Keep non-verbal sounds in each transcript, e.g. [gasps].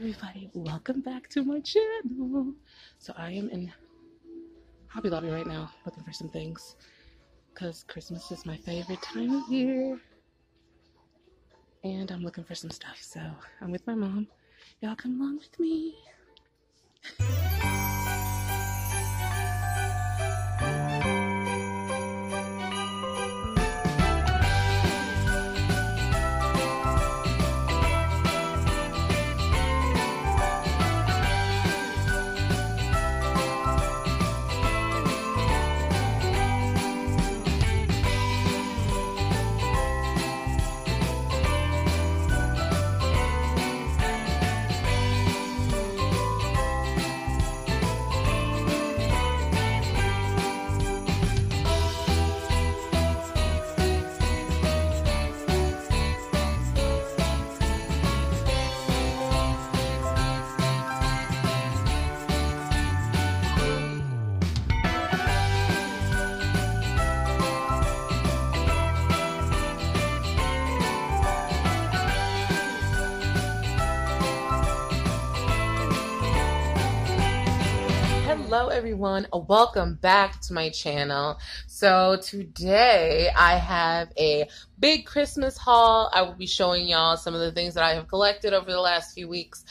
Everybody, welcome back to my channel. So I am in Hobby Lobby right now looking for some things because Christmas is my favorite time of year. And I'm looking for some stuff. So I'm with my mom. Y'all come along with me. [laughs] everyone, welcome back to my channel. So today I have a big Christmas haul. I will be showing y'all some of the things that I have collected over the last few weeks.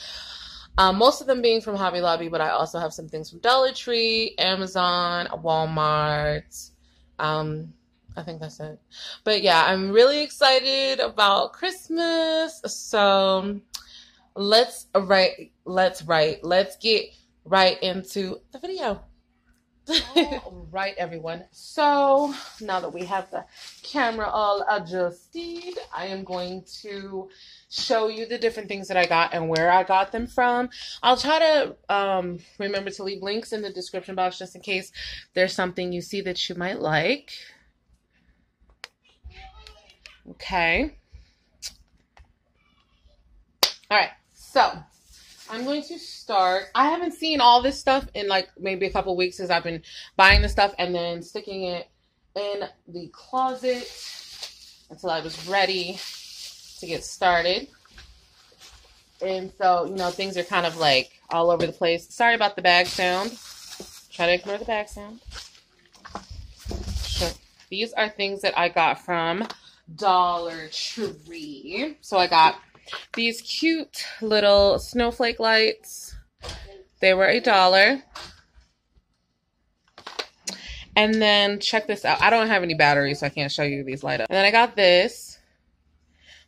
Um, most of them being from Hobby Lobby, but I also have some things from Dollar Tree, Amazon, Walmart. Um, I think that's it. But yeah, I'm really excited about Christmas. So let's write, let's write, let's get right into the video. all [laughs] right, everyone. So now that we have the camera all adjusted, I am going to show you the different things that I got and where I got them from. I'll try to um, remember to leave links in the description box just in case there's something you see that you might like. Okay. All right. So I'm going to start. I haven't seen all this stuff in like maybe a couple weeks since I've been buying the stuff and then sticking it in the closet until I was ready to get started. And so, you know, things are kind of like all over the place. Sorry about the bag sound. Try to ignore the bag sound. Sure. These are things that I got from Dollar Tree. So I got these cute little snowflake lights. They were a dollar. And then check this out. I don't have any batteries, so I can't show you these light up. And then I got this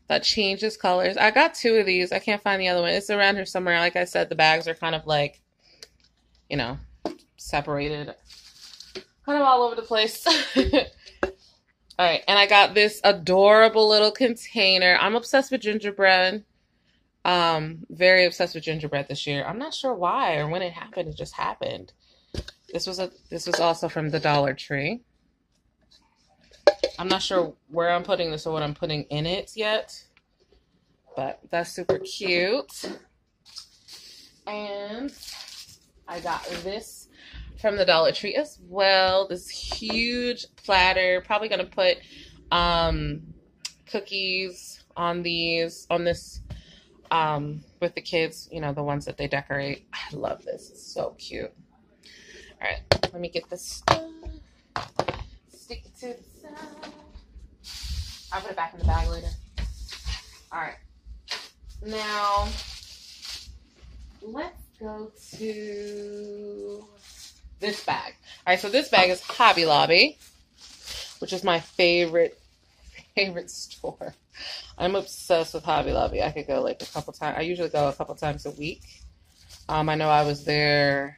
that changes colors. I got two of these. I can't find the other one. It's around here somewhere. Like I said, the bags are kind of like, you know, separated. Kind of all over the place. [laughs] All right, and I got this adorable little container. I'm obsessed with gingerbread. Um, very obsessed with gingerbread this year. I'm not sure why or when it happened. It just happened. This was a this was also from the Dollar Tree. I'm not sure where I'm putting this or what I'm putting in it yet, but that's super cute. And I got this from the Dollar Tree as well. This huge platter. Probably gonna put um, cookies on these on this um, with the kids. You know the ones that they decorate. I love this. It's so cute. All right, let me get this stuff. Stick it to the side. I'll put it back in the bag later. All right. Now let's go to this bag. All right, so this bag is Hobby Lobby, which is my favorite, [laughs] favorite store. I'm obsessed with Hobby Lobby. I could go like a couple times. I usually go a couple times a week. Um, I know I was there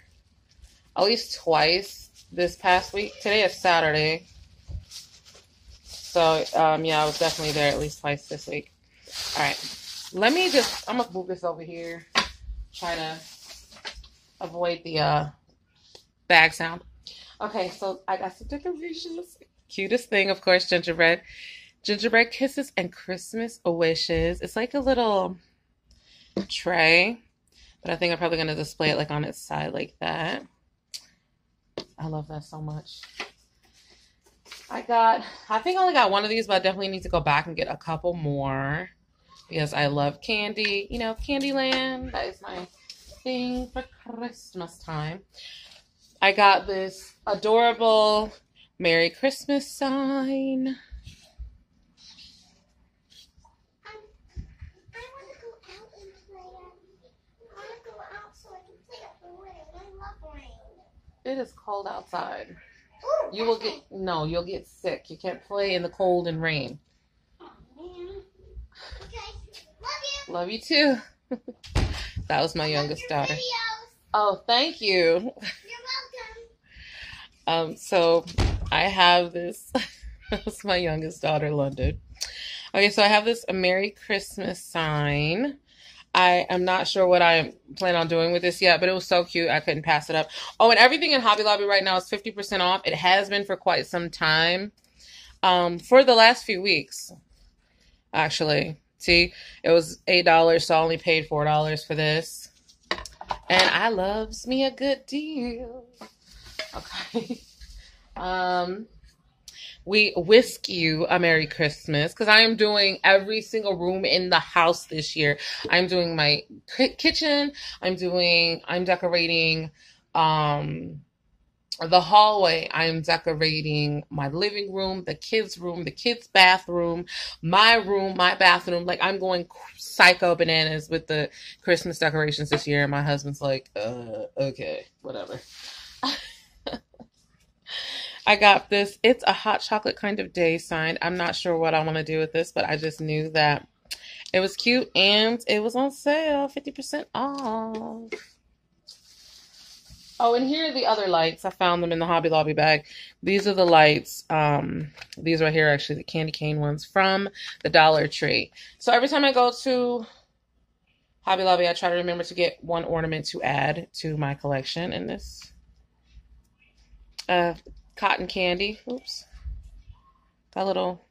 at least twice this past week. Today is Saturday. So, um, yeah, I was definitely there at least twice this week. All right. Let me just, I'm going to move this over here. Try to avoid the, uh, bag sound. Okay, so I got some decorations. Cutest thing, of course, gingerbread. Gingerbread kisses and Christmas wishes. It's like a little tray, but I think I'm probably going to display it like on its side like that. I love that so much. I got, I think I only got one of these, but I definitely need to go back and get a couple more. because I love candy. You know, Candyland. That is my thing for Christmas time. I got this adorable Merry Christmas sign. It is cold outside. Ooh, You will get no, you'll get sick. You can't play in the cold and rain. Oh. Okay. Love you. Love you too. [laughs] that was my youngest daughter. Videos. Oh, thank you. [laughs] Um, so I have this. [laughs] That's my youngest daughter, London. Okay, so I have this a Merry Christmas sign. I am not sure what I plan on doing with this yet, but it was so cute. I couldn't pass it up. Oh, and everything in Hobby Lobby right now is 50% off. It has been for quite some time. Um, for the last few weeks, actually. See, it was $8, so I only paid $4 for this. And I loves me a good deal. Okay. [laughs] Um, we whisk you a Merry Christmas because I am doing every single room in the house this year. I'm doing my kitchen. I'm doing, I'm decorating, um, the hallway. I'm decorating my living room, the kids' room, the kids' bathroom, my room, my bathroom. Like I'm going psycho bananas with the Christmas decorations this year. And my husband's like, uh, okay, whatever. [laughs] I got this. It's a hot chocolate kind of day sign. I'm not sure what I want to do with this, but I just knew that it was cute and it was on sale, 50% off. Oh, and here are the other lights. I found them in the Hobby Lobby bag. These are the lights. Um, these right here are actually the candy cane ones from the Dollar Tree. So every time I go to Hobby Lobby, I try to remember to get one ornament to add to my collection. And this uh, cotton candy. Oops. Got a little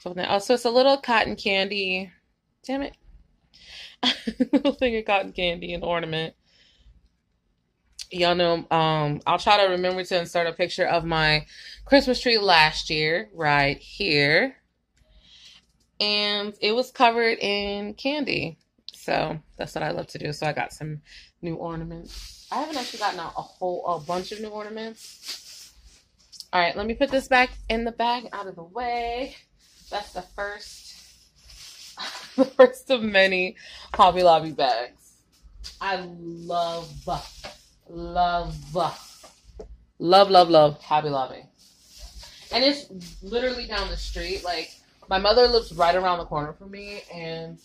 something. Oh, so it's a little cotton candy. Damn it. [laughs] little thing of cotton candy and ornament. Y'all know, um, I'll try to remember to insert a picture of my Christmas tree last year right here. And it was covered in candy. So that's what I love to do. So I got some new ornaments. I haven't actually gotten a, a whole a bunch of new ornaments. All right, let me put this back in the bag out of the way. That's the first, [laughs] the first of many Hobby Lobby bags. I love, love, love, love, love Hobby Lobby. And it's literally down the street. Like my mother lives right around the corner from me, and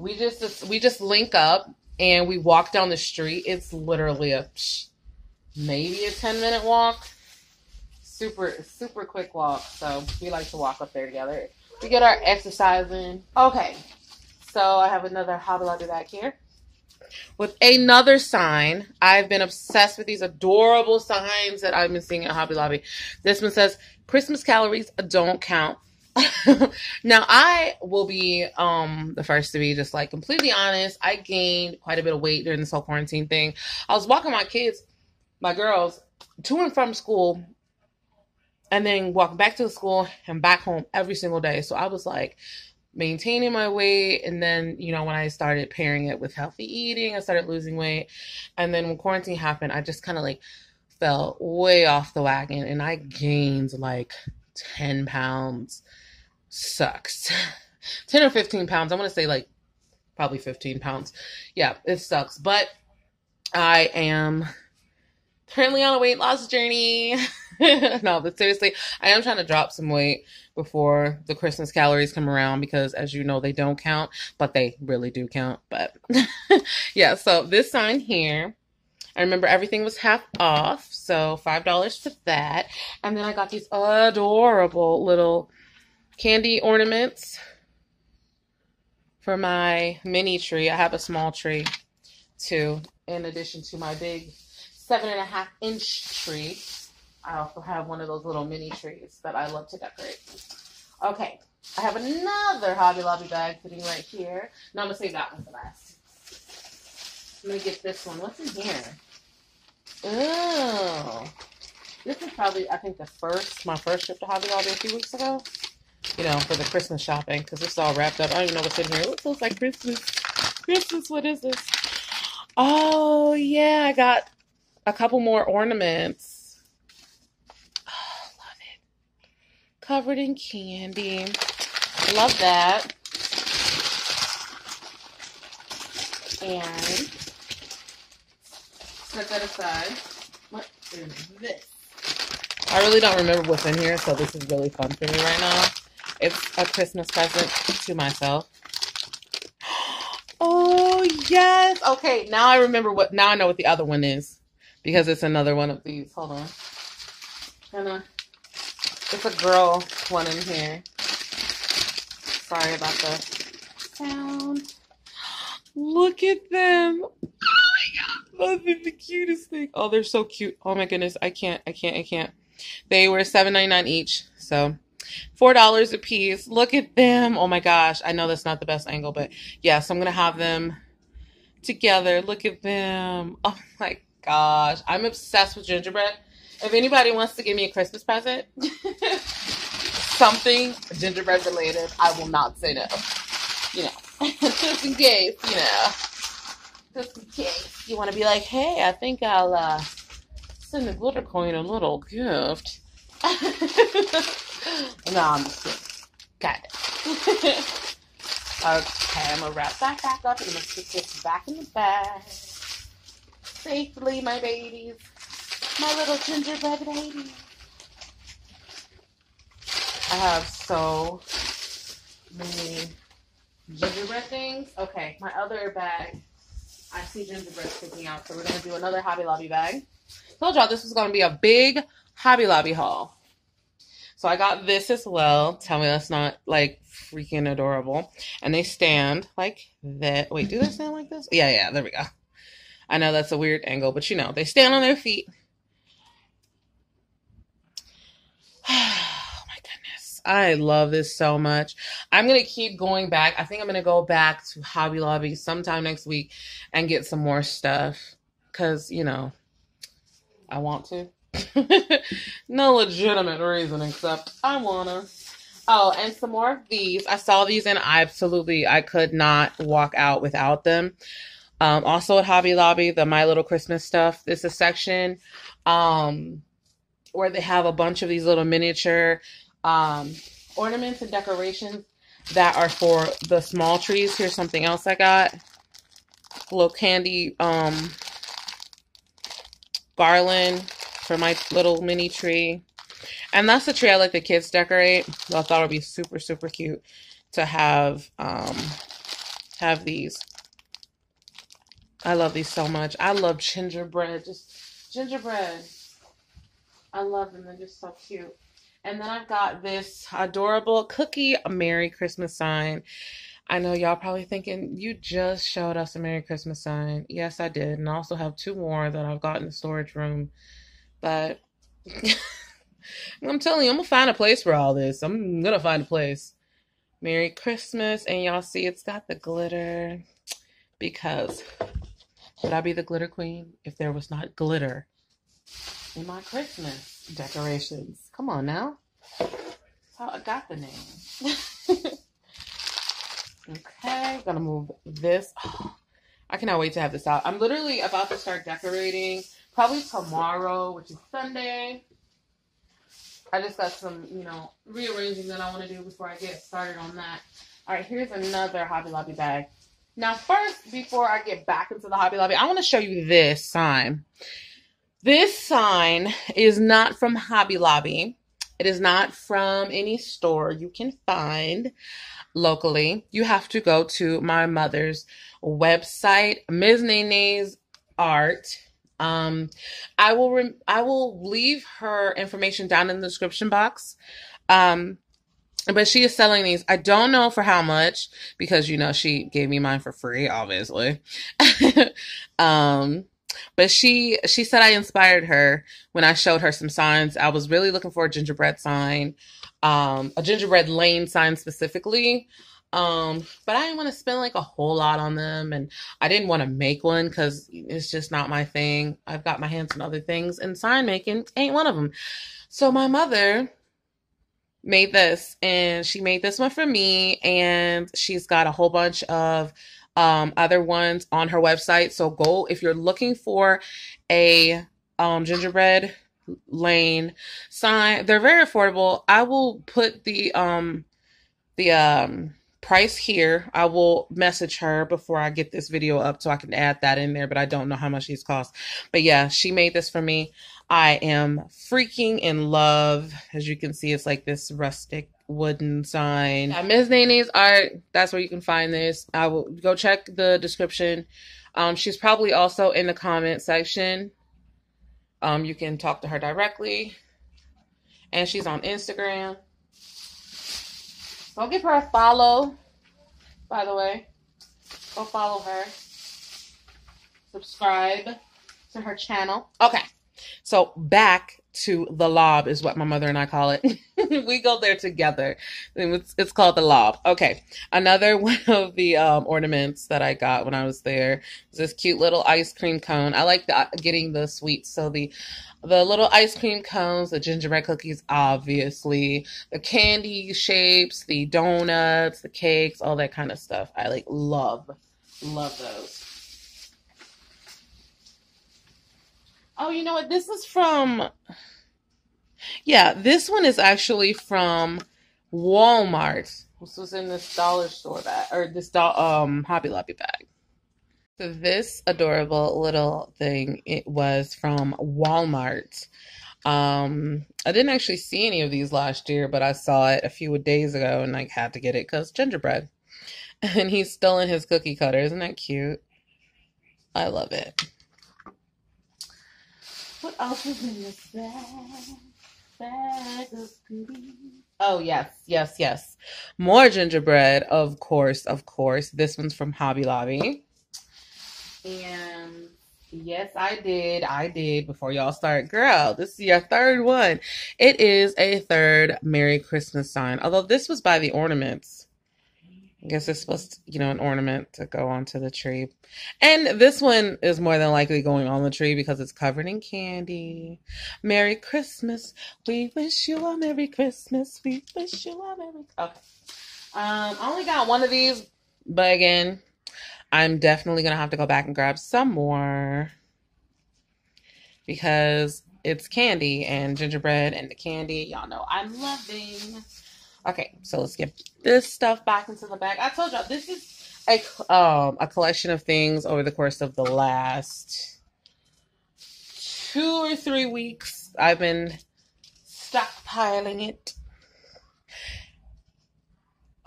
we just we just link up and we walk down the street. It's literally a maybe a ten minute walk. Super super quick walk. So we like to walk up there together. We get our exercise in. Okay, so I have another Hobby Lobby back here with another sign. I've been obsessed with these adorable signs that I've been seeing at Hobby Lobby. This one says Christmas calories don't count. [laughs] now I will be um the first to be just like completely honest. I gained quite a bit of weight during this whole quarantine thing. I was walking my kids, my girls, to and from school, and then walking back to the school and back home every single day. So I was like maintaining my weight and then you know when i started pairing it with healthy eating i started losing weight and then when quarantine happened i just kind of like fell way off the wagon and i gained like 10 pounds sucks. [laughs] 10 or 15 pounds. I want to say like probably 15 pounds. Yeah it sucks. But i am currently on a weight loss journey. [laughs] No but seriously i am trying to drop some weight before the christmas calories come around because as you know they don't count but they really do count. But [laughs] yeah so this sign here I remember everything was half off, so five dollars for that. And then I got these adorable little candy ornaments for my mini tree. I have a small tree too, in addition to my big seven and a half inch tree. I also have one of those little mini trees that I love to decorate. Okay, I have another Hobby Lobby bag sitting right here. No, I'm gonna save that one for last. I'm gonna get this one. What's in here? Oh, this is probably I think the first my first trip to Hobby Lobby a few weeks ago. You know, for the Christmas shopping because it's all wrapped up. I don't even know what's in here. It looks like Christmas. Christmas, what is this? Oh, yeah, I got a couple more ornaments. Oh, love it. Covered in candy. Love that. And set that aside. What is this? I really don't remember what's in here, so this is really fun for me right now. It's a Christmas present to myself. [gasps] Oh, yes. Okay, now I remember what, now I know what the other one is because it's another one of these. Hold on. It's a girl one in here. Sorry about the sound. Look at them. Oh my god. Those are the cutest thing. Oh, they're so cute. Oh my goodness. I can't, I can't, I can't. They were $7.99 each. So $4 a piece. Look at them. Oh my gosh. I know that's not the best angle, but yes, yeah, so I'm going to have them together. Look at them. [laughs] Oh my gosh. I'm obsessed with gingerbread. If anybody wants to give me a Christmas present, [laughs] something gingerbread related, I will not say no. You know, [laughs] just in case, you know, just in case you want to be like, hey, I think I'll uh, send the glitter queen a little gift. No, I'm just kidding. Got it. [laughs] okay, I'm gonna wrap that back up and I'm gonna put this back in the bag. Safely, my babies. My little gingerbread babies. I have so many gingerbread things. Okay, my other bag. I see gingerbread sticking out, so we're gonna do another Hobby Lobby bag. Told y'all this was gonna be a big Hobby Lobby haul. So I got this as well. Tell me that's not like freaking adorable. And they stand like that. Wait, do they stand like this? Yeah, yeah, there we go. I know that's a weird angle, but you know, they stand on their feet. [sighs] Oh my goodness. I love this so much. I'm going to keep going back. I think I'm going to go back to Hobby Lobby sometime next week and get some more stuff because, you know, I want to. [laughs] no legitimate reason except I wanna. Oh, and some more of these. I saw these and I absolutely I could not walk out without them. Um, also at Hobby Lobby, the My Little Christmas stuff. This is a section um, where they have a bunch of these little miniature um, ornaments and decorations that are for the small trees. Here's something else I got. Little candy um, garland for my little mini tree. And that's the tree I like the kids decorate. So I thought it would be super, super cute to have um have these. I love these so much. I love gingerbread. Just gingerbread. I love them. They're just so cute. And then I've got this adorable cookie a Merry Christmas sign. I know y'all probably thinking you just showed us a Merry Christmas sign. Yes, I did. And I also have two more that I've got in the storage room but [laughs] I'm telling you, I'm gonna find a place for all this. I'm gonna find a place. Merry Christmas, and y'all see it's got the glitter because would I be the glitter queen if there was not glitter in my Christmas decorations? Come on now. How I got the name. [laughs] okay, gonna move this. Oh, [sighs] I cannot wait to have this out. I'm literally about to start decorating probably tomorrow, which is Sunday. I just got some, you know, rearranging that I want to do before I get started on that. All right, here's another Hobby Lobby bag. Now, first, before I get back into the Hobby Lobby, I want to show you this sign. This sign is not from Hobby Lobby. It is not from any store you can find locally. You have to go to my mother's website, Ms. Naynay's Art um, I will I will leave her information down in the description box. Um, but she is selling these. I don't know for how much because you know she gave me mine for free, obviously. [laughs] um, but she she said I inspired her when I showed her some signs. I was really looking for a gingerbread sign, um, a gingerbread lane sign specifically. Um, but I didn't want to spend like a whole lot on them, and I didn't want to make one because it's just not my thing. I've got my hands on other things, and sign making ain't one of them. So my mother made this and she made this one for me and she's got a whole bunch of um, other ones on her website. So go if you're looking for a um, gingerbread lane sign. They're very affordable. I will put the um the um price here. I will message her before I get this video up so I can add that in there, but I don't know how much these cost. But yeah, she made this for me. I am freaking in love. As you can see, it's like this rustic wooden sign. Yeah, Ms. Naynay's art, that's where you can find this. I will go check the description. Um, she's probably also in the comment section. Um, you can talk to her directly. And she's on Instagram. Go give her a follow, by the way. Go follow her. Subscribe to her channel. Okay. So back to the lob is what my mother and I call it. [laughs] we go there together. It's, it's, called the lob. Okay. Another [laughs] one of the um, ornaments that I got when I was there is this cute little ice cream cone. I like the, getting the sweets. So the the little ice cream cones, the gingerbread cookies, obviously, the candy shapes, the donuts, the cakes, all that kind of stuff. I like love, love those. Oh, you know what? This is from. Yeah, this one is actually from Walmart. This was in this dollar store bag or this do- um Hobby Lobby bag. So this adorable little thing it was from Walmart. Um, I didn't actually see any of these last year, but I saw it a few days ago and I had to get it because gingerbread. [laughs] And he's still in his cookie cutter. Isn't that cute? I love it. What else is in this bag? Bag of goodies. Oh, yes, yes, yes. More gingerbread, of course, of course. This one's from Hobby Lobby. And yes, I did. I did before y'all start. Girl, this is your third one. It is a third Merry Christmas sign. Although this was by the ornaments. I guess it's supposed to, you know, an ornament to go onto the tree. And this one is more than likely going on the tree because it's covered in candy. Merry Christmas. We wish you a Merry Christmas. We wish you a Merry Okay. Um, I only got one of these, but again, I'm definitely going to have to go back and grab some more because it's candy and gingerbread and the candy. Y'all know I'm loving. Okay, so let's get this stuff back into the bag. I told y'all this is a um a collection of things over the course of the last two or three weeks. I've been stockpiling it.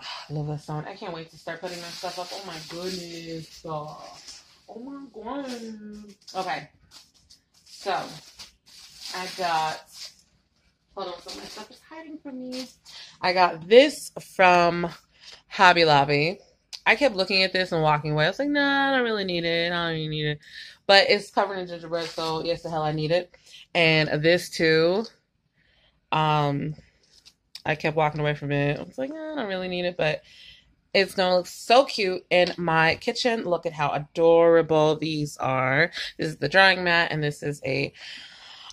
[sighs] I love that song. I can't wait to start putting my stuff up. Oh my goodness. Oh, oh my god. Okay. So I got hold on, so my stuff is hiding from me. I got this from Hobby Lobby. I kept looking at this and walking away. I was like, nah, I don't really need it. I don't really need it. But it's covered in gingerbread, so yes, the hell I need it. And this too. Um, I kept walking away from it. I was like, nah, I don't really need it, but it's gonna look so cute in my kitchen. Look at how adorable these are. This is the drying mat, and this is a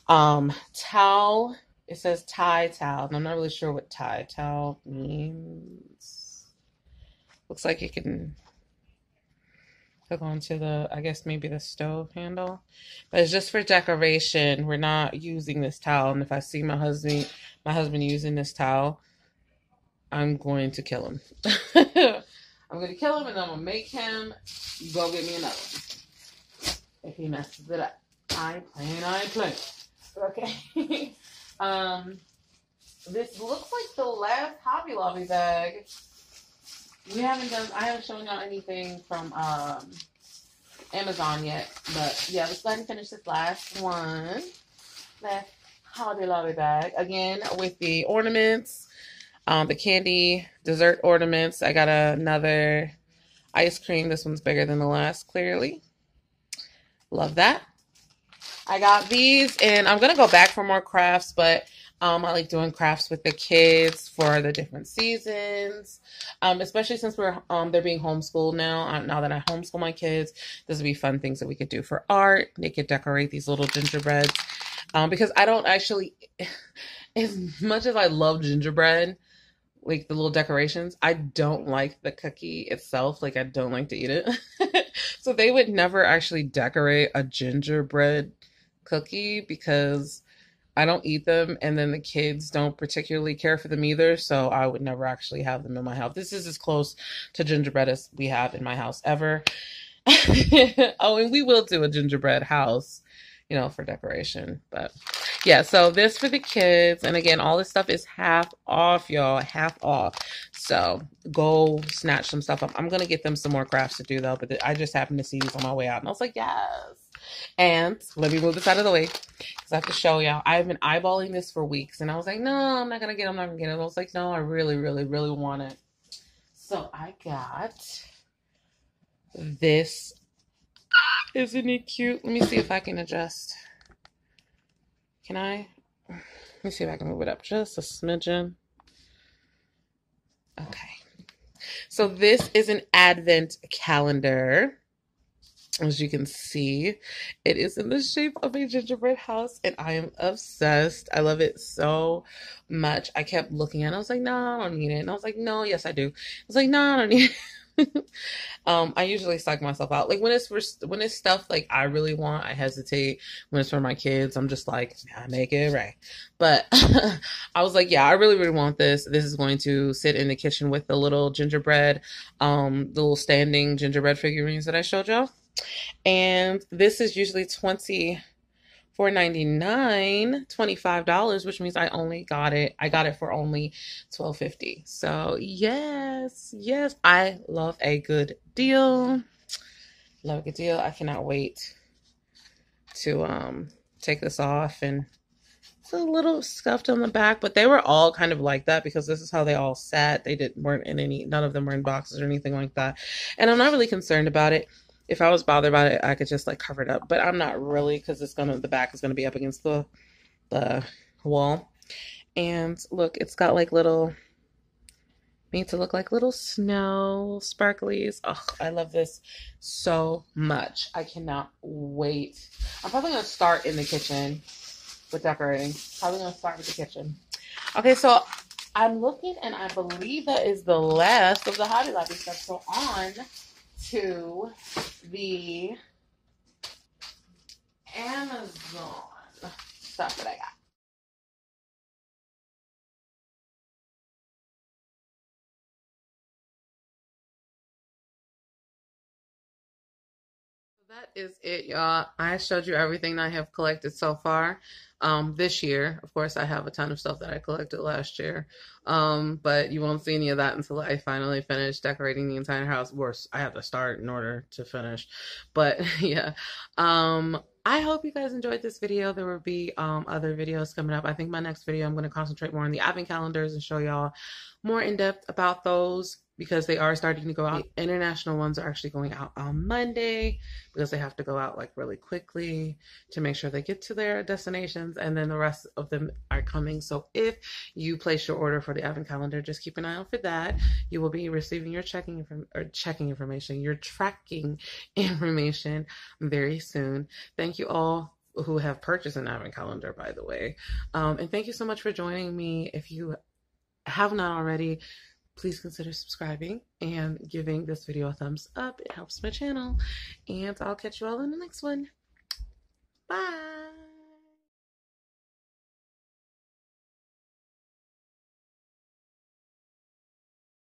um towel it says tie towel, and I'm not really sure what tie towel means. Looks like it can hook onto the, I guess maybe the stove handle. But it's just for decoration. We're not using this towel. And if I see my husband, my husband using this towel, I'm going to kill him. [laughs] I'm going to kill him and I'm going to make him go get me another one. If he messes it up. I ain't playing, I playing. Okay. [laughs] Um, this looks like the last Hobby Lobby bag. We haven't done. I haven't shown y'all anything from um, Amazon yet, but yeah, let's go ahead and finish this last one. Last Hobby Lobby bag again with the ornaments, um, the candy dessert ornaments. I got another ice cream. This one's bigger than the last, clearly. Love that. I got these and I'm going to go back for more crafts, but um, I like doing crafts with the kids for the different seasons, um, especially since we're um, they're being homeschooled now. Now that I homeschool my kids, this would be fun things that we could do for art. They could decorate these little gingerbreads um, because I don't actually. [laughs] as much as I love gingerbread, like the little decorations, I don't like the cookie itself. Like I don't like to eat it. [laughs] so they would never actually decorate a gingerbread cookie because I don't eat them and then the kids don't particularly care for them either, so I would never actually have them in my house. This is as close to gingerbread as we have in my house ever. [laughs] oh, and we will do a gingerbread house, you know, for decoration. But yeah, so this for the kids. And again, all this stuff is half off, y'all. Half off. So go snatch some stuff up. I'm going to get them some more crafts to do, though. But I just happened to see these on my way out. And I was like, yes. And let me move this out of the way because I have to show y'all. I've been eyeballing this for weeks. And I was like, no, I'm not going to get it. I'm not to get it. I was like, no, I really, really, really want it. So I got this. Isn't it cute? Let me see if I can adjust. Can I? Let me see if I can move it up just a smidgen. Okay. So this is an advent calendar. As you can see, it is in the shape of a gingerbread house, and I am obsessed. I love it so much. I kept looking at it. I was like, no, I don't need it. And I was like, no, yes, I do. I was like, no, I don't need it. [laughs] um, I usually psych myself out. Like when it's for when it's stuff like I really want, I hesitate. When it's for my kids, I'm just like, I make it right. But [laughs] I was like, yeah, I really, really want this. This is going to sit in the kitchen with the little gingerbread, um, the little standing gingerbread figurines that I showed y'all. And this is usually 20 for 99 $25 which means i only got it i got it for only 12.50 so yes yes i love a good deal. Love a good deal. I cannot wait to um take this off and it's a little scuffed on the back but they were all kind of like that because this is how they all sat. They didn't weren't in any none of them were in boxes or anything like that. And i'm not really concerned about it if I was bothered about it, I could just like cover it up. But I'm not really because it's gonna the back is gonna be up against the the wall. And look, it's got like little made to look like little snow sparklies. Oh, I love this so much. I cannot wait. I'm probably gonna start in the kitchen with decorating. Probably gonna start with the kitchen. Okay, so I'm looking and I believe that is the last of the Hobby Lobby stuff. So on to the Amazon stuff that I got. that is it, y'all. I showed you everything I have collected so far um, this year. Of course, I have a ton of stuff that I collected last year, um, but you won't see any of that until I finally finish decorating the entire house. Worse, I have to start in order to finish. But [laughs] yeah, um, I hope you guys enjoyed this video. There will be um, other videos coming up. I think my next video, I'm going to concentrate more on the advent calendars and show y'all more in depth about those because they are starting to go out. The international ones are actually going out on Monday because they have to go out like really quickly to make sure they get to their destinations and then the rest of them are coming. So if you place your order for the advent calendar, just keep an eye out for that. You will be receiving your checking inform- or checking information, your tracking [laughs] information very soon. Thank you all who have purchased an advent calendar, by the way. Um, and thank you so much for joining me. If you have not already, please consider subscribing and giving this video a thumbs up. It helps my channel. And I'll catch you all in the next one. Bye.